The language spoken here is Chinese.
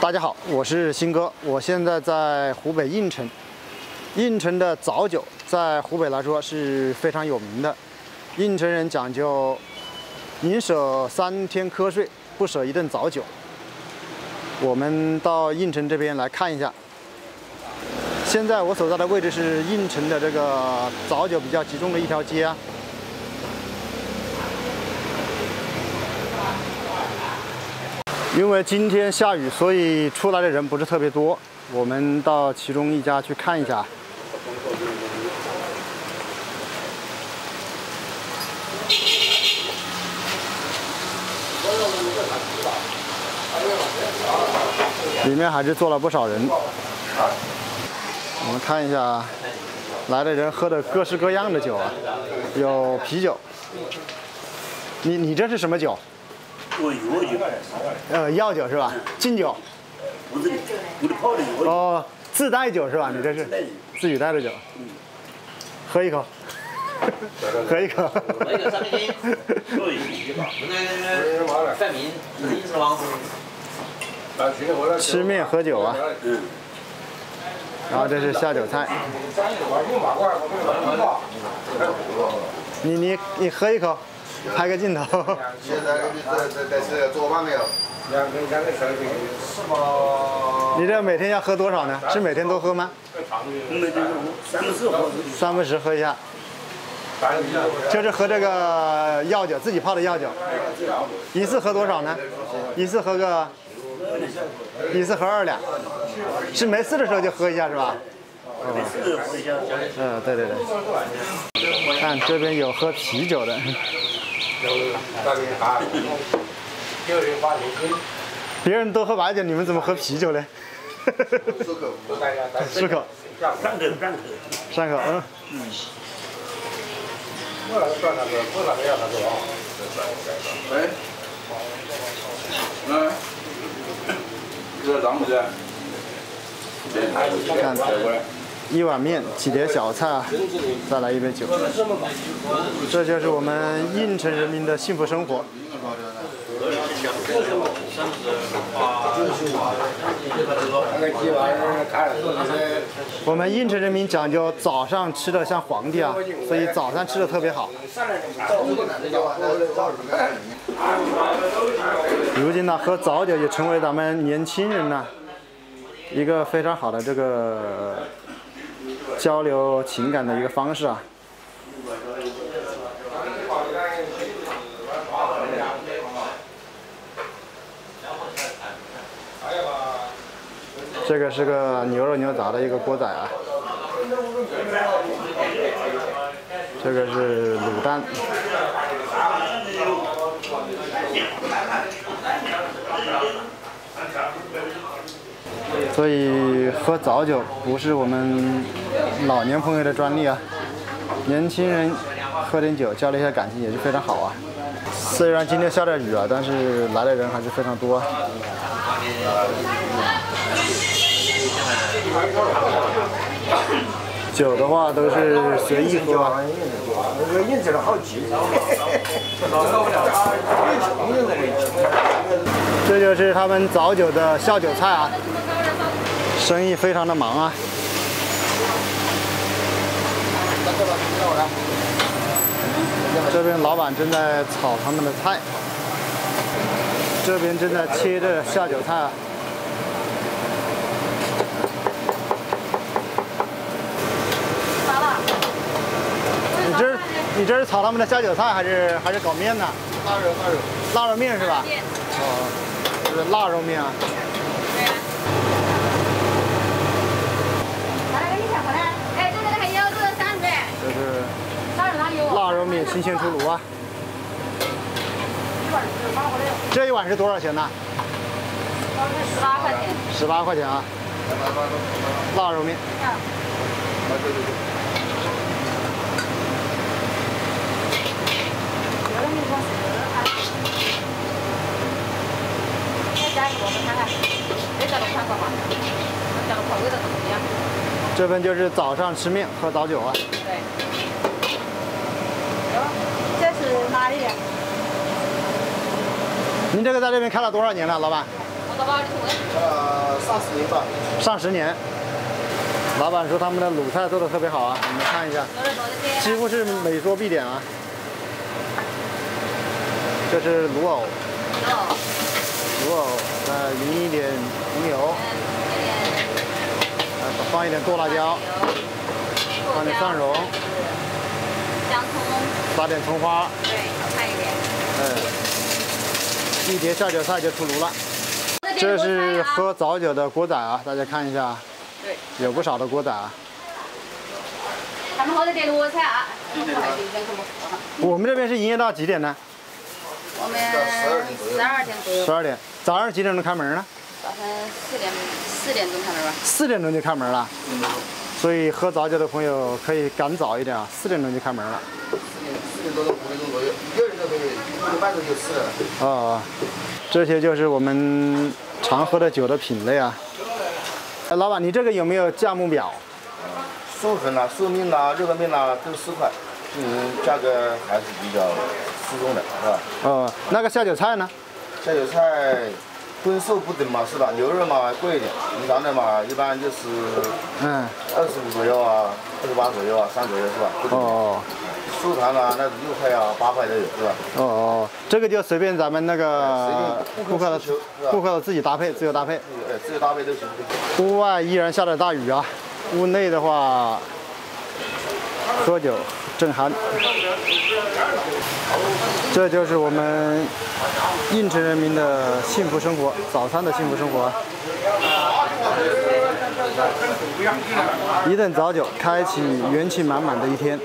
大家好，我是新哥，我现在在湖北应城。应城的早酒在湖北来说是非常有名的。应城人讲究宁舍三天瞌睡，不舍一顿早酒。我们到应城这边来看一下。现在我所在的位置是应城的这个早酒比较集中的一条街啊。因为今天下雨，所以出来的人不是特别多。我们到其中一家去看一下。里面还是坐了不少人。我们看一下，来的人喝的各式各样的酒啊，有啤酒。你你这是什么酒？我药酒。呃，药酒是吧？敬酒。不是，我的泡的药。哦，自带酒是吧？你这是自己带的酒。喝一口。喝一口。那个三斤。对，那个范明，你是王吃面喝酒啊。嗯。然后这是下酒菜。你你你喝一口，拍个镜头。现在这这这是做饭没有？你这每天要喝多少呢？是每天都喝吗？每天三分十喝。三分十喝一下。就是喝这个药酒，自己泡的药酒。一次喝多少呢？一次喝个。一次喝二两，是没事的时候就喝一下是吧？没事喝一下。嗯，对对对。看这边有喝啤酒的。别人都喝白酒，你们怎么喝啤酒呢？漱口。漱口。上口上口。上口嗯。嗯。哎。来。看，一碗面，几碟小菜，再来一杯酒，这就是我们应城人民的幸福生活。我们应城人民讲究早上吃的像皇帝啊，所以早餐吃的特别好。如今呢，喝早酒也成为咱们年轻人呢一个非常好的这个交流情感的一个方式啊。这个是个牛肉牛杂的一个锅仔啊，这个是卤蛋，所以喝早酒不是我们老年朋友的专利啊，年轻人喝点酒交流一下感情也是非常好啊。虽然今天下点雨啊，但是来的人还是非常多。酒的话都是随意喝。这就是他们早酒的下酒菜啊，生意非常的忙啊。这边老板正在炒他们的菜，这边正在切着下酒菜啊。你这是炒他们的下酒菜，还是还是搞面呢？腊肉，腊肉，腊肉面是吧？哦，这是腊肉面啊。哎，这个还有这个三十。这是腊肉面，新鲜出炉啊。这一碗是多少钱呢？十八块钱。十八块钱啊。腊肉面。这边就是早上吃面喝早酒啊。对。这是哪里的？您这个在这边开了多少年了，老板？我到哪里去问？上十年吧。上十年。老板说他们的卤菜做的特别好啊，你们看一下，几乎是每桌必点啊。这是卤藕，卤藕，再淋一点红油，呃，放一点剁辣椒，放点蒜蓉，姜葱，撒点葱花，对，好看一点。嗯，一碟下酒菜就出炉了。这是喝早酒的锅仔啊，大家看一下，对，有不少的锅仔啊。他们喝的点卤菜啊。我们这边是营业到几点呢？我们十二点左右。十二点。早上几点钟开门呢？早上四点四点钟开门吧。四点钟就开门了。所以喝早酒的朋友可以赶早一点啊，四点钟就开门了。四点四点多到五点钟左右，一个人都可以，一个半钟就吃了。哦，这些就是我们常喝的酒的品类啊。哎，老板，你这个有没有价目表？素粉啦、素面啦、热干面啦都四块，嗯，价格还是比较适中的，是吧？哦，那个下酒菜呢？下酒菜荤素不等嘛，是吧？牛肉嘛贵一点，平常的嘛一般就是嗯，二十五左右啊，二十八左右啊，三左右是吧？哦素盘啊，那六块啊、八块都有，是吧？哦哦，这个就随便咱们那个顾客的顾客的自己搭配，自由搭配。对，自由搭配都行。屋外依然下着大雨啊，屋内的话喝酒正酣。这就是我们应城人民的幸福生活，早餐的幸福生活。一顿早酒，开启元气满满的一天。